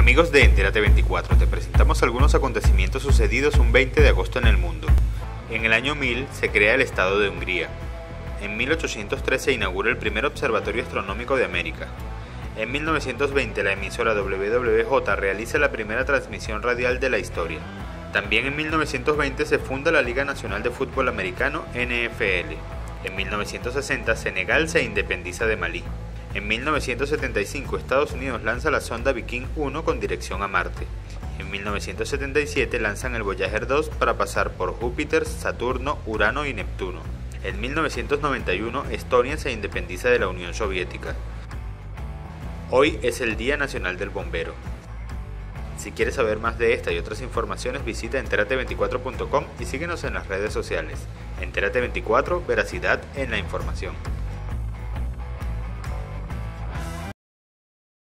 Amigos de Entérate 24, te presentamos algunos acontecimientos sucedidos un 20 de agosto en el mundo. En el año 1000 se crea el Estado de Hungría. En 1803 se inaugura el primer observatorio astronómico de América. En 1920 la emisora WWJ realiza la primera transmisión radial de la historia. También en 1920 se funda la Liga Nacional de Fútbol Americano NFL. En 1960 Senegal se independiza de Malí. En 1975 Estados Unidos lanza la sonda Viking 1 con dirección a Marte. En 1977 lanzan el Voyager 2 para pasar por Júpiter, Saturno, Urano y Neptuno. En 1991 Estonia se independiza de la Unión Soviética. Hoy es el Día Nacional del Bombero. Si quieres saber más de esta y otras informaciones visita enterate24.com y síguenos en las redes sociales. Enterate24, veracidad en la información.